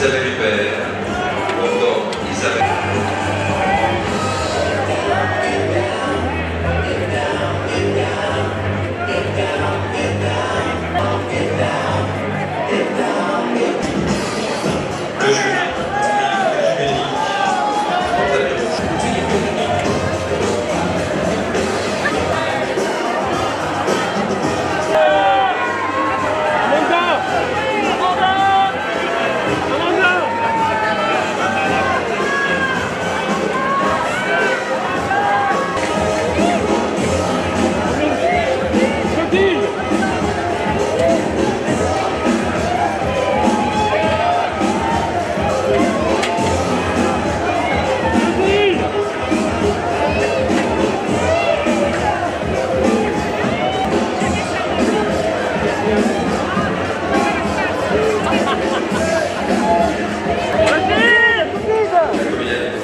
Giuseppe Ripera.